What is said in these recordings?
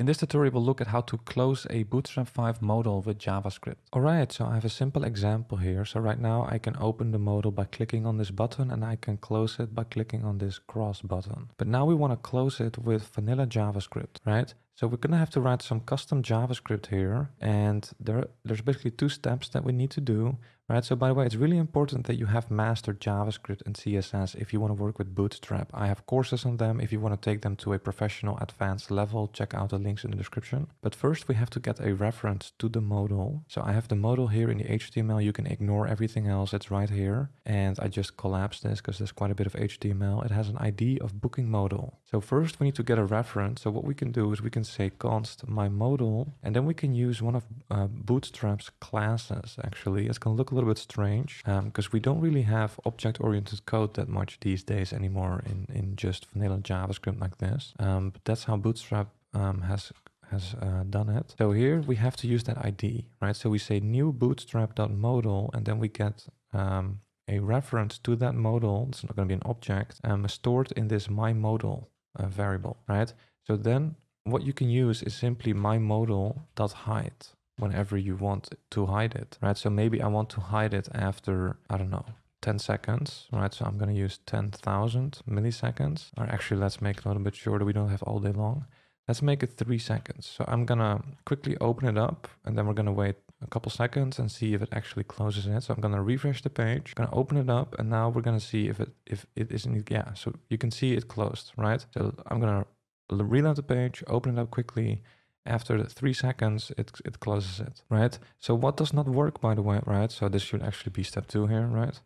In this tutorial, we'll look at how to close a Bootstrap 5 modal with JavaScript. Alright, so I have a simple example here. So right now I can open the modal by clicking on this button and I can close it by clicking on this cross button. But now we want to close it with vanilla JavaScript, right? So we're going to have to write some custom JavaScript here. And there, there's basically two steps that we need to do. Right, so by the way, it's really important that you have mastered JavaScript and CSS if you want to work with Bootstrap. I have courses on them. If you want to take them to a professional advanced level, check out the links in the description. But first we have to get a reference to the modal. So I have the modal here in the HTML. You can ignore everything else. It's right here. And I just collapsed this because there's quite a bit of HTML. It has an ID of booking modal. So first we need to get a reference. So what we can do is we can say const my modal, and then we can use one of uh, Bootstrap's classes actually. It's going to look a little bit strange because um, we don't really have object-oriented code that much these days anymore in, in just vanilla JavaScript like this. Um, but that's how Bootstrap um, has has uh, done it. So here we have to use that ID, right? So we say new bootstrap.modal and then we get um, a reference to that modal. It's not going to be an object um, stored in this my modal uh, variable, right? So then what you can use is simply my modal.hide whenever you want to hide it, right? So maybe I want to hide it after, I don't know, 10 seconds, right? So I'm going to use 10,000 milliseconds. Or actually, let's make it a little bit shorter. We don't have all day long. Let's make it three seconds. So I'm going to quickly open it up and then we're going to wait a couple seconds and see if it actually closes it. So I'm going to refresh the page, going to open it up and now we're going to see if it, if it isn't, yeah. So you can see it closed, right? So I'm going to reload the page, open it up quickly after three seconds, it, it closes it, right? So what does not work, by the way, right? So this should actually be step two here, right?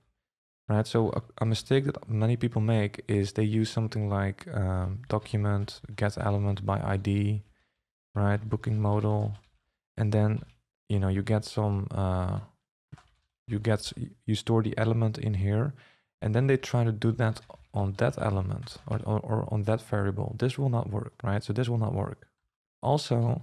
Right, so a, a mistake that many people make is they use something like um, document, get element by ID, right? Booking modal, and then, you know, you get some, uh, you get, you store the element in here, and then they try to do that on that element or, or, or on that variable. This will not work, right? So this will not work. Also,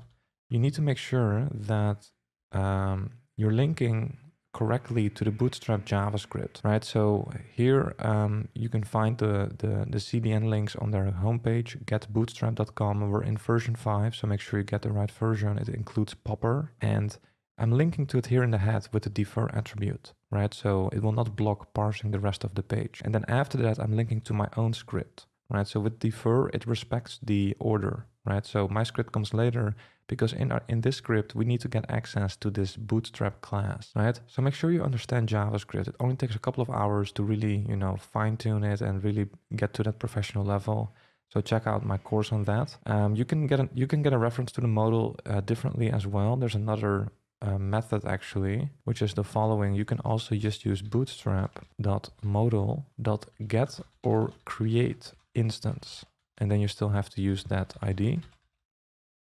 you need to make sure that um, you're linking correctly to the Bootstrap JavaScript, right? So here um, you can find the, the, the CDN links on their homepage, getbootstrap.com. We're in version 5, so make sure you get the right version. It includes Popper, and I'm linking to it here in the head with the defer attribute, right? So it will not block parsing the rest of the page. And then after that, I'm linking to my own script, right? So with defer, it respects the order right? So my script comes later because in our, in this script, we need to get access to this bootstrap class, right? So make sure you understand JavaScript. It only takes a couple of hours to really, you know, fine tune it and really get to that professional level. So check out my course on that. Um, you can get a, you can get a reference to the modal uh, differently as well. There's another uh, method actually, which is the following. You can also just use bootstrap.modal.get or create instance and then you still have to use that ID.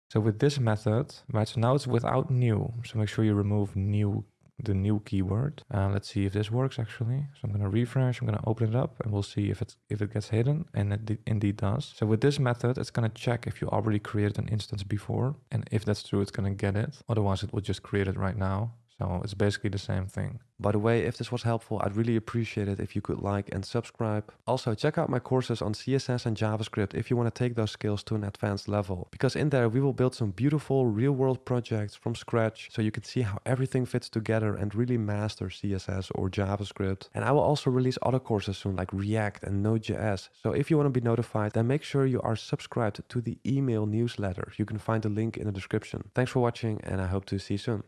So with this method, right, so now it's without new. So make sure you remove new, the new keyword. Uh, let's see if this works actually. So I'm going to refresh, I'm going to open it up and we'll see if, it's, if it gets hidden and it indeed does. So with this method, it's going to check if you already created an instance before. And if that's true, it's going to get it. Otherwise it will just create it right now. So it's basically the same thing. By the way, if this was helpful, I'd really appreciate it if you could like and subscribe. Also, check out my courses on CSS and JavaScript if you want to take those skills to an advanced level. Because in there, we will build some beautiful real world projects from scratch so you can see how everything fits together and really master CSS or JavaScript. And I will also release other courses soon like React and Node.js. So if you want to be notified, then make sure you are subscribed to the email newsletter. You can find the link in the description. Thanks for watching and I hope to see you soon.